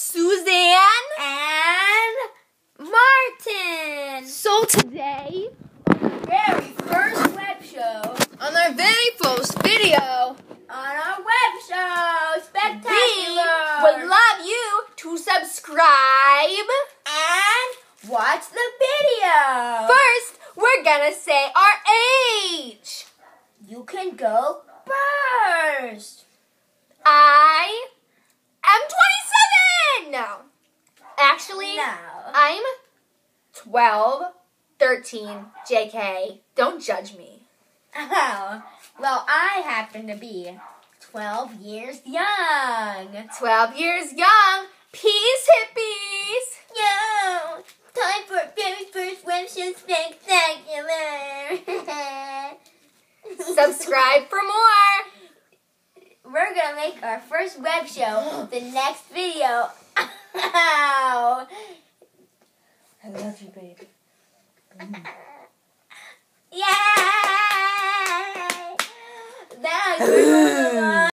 Susan and Martin. So today, on our very first web show, on our very first video, on our web show, spectacular, we would love you to subscribe and watch the video. First, we're gonna say our age. You can go first. I Actually, No. I'm 12, 13, JK. Don't judge me. Oh, well, I happen to be 12 years young. 12 years young. Peace, hippies. Yo, time for very first web show spectacular. Subscribe for more. We're gonna make our first web show the next video. Wow. I love you, babe. Mm. Yay! That